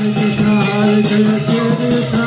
Hare Krishna, Hare Krishna, Krishna